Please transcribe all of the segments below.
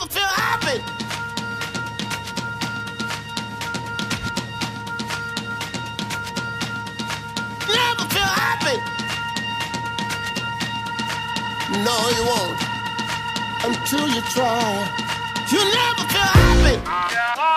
never feel happy. Never feel happy. No, you won't until you try. You never feel happy.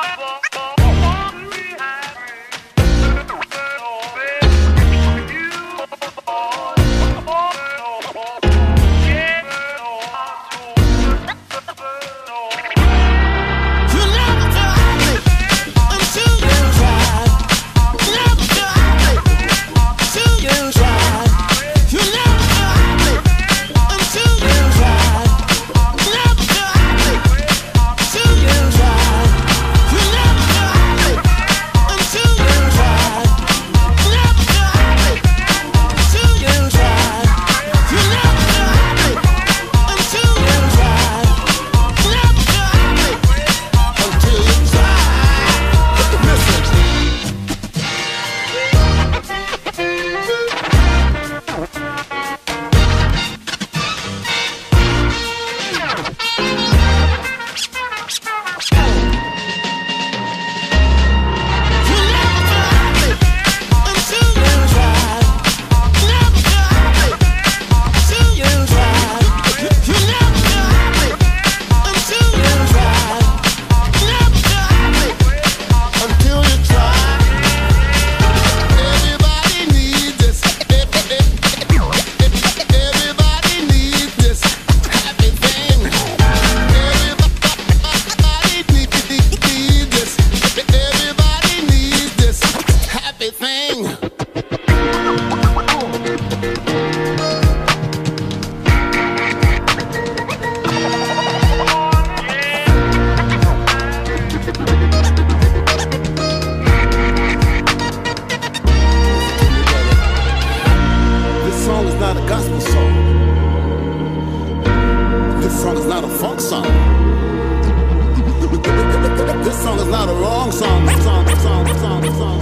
not a funk song. This song is not a wrong song. song, song, song, song.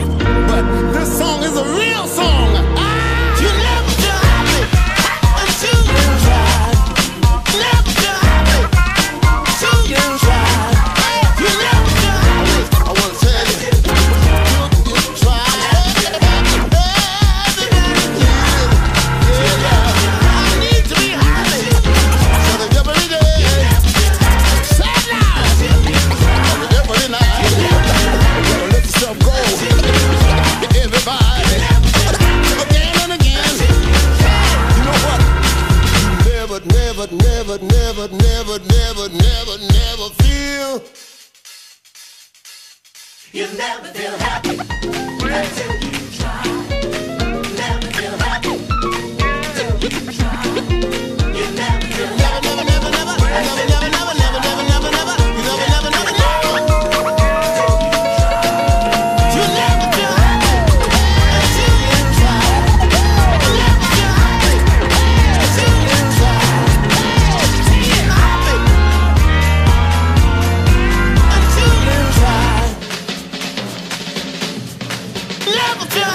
You'll never feel happy until you. never feel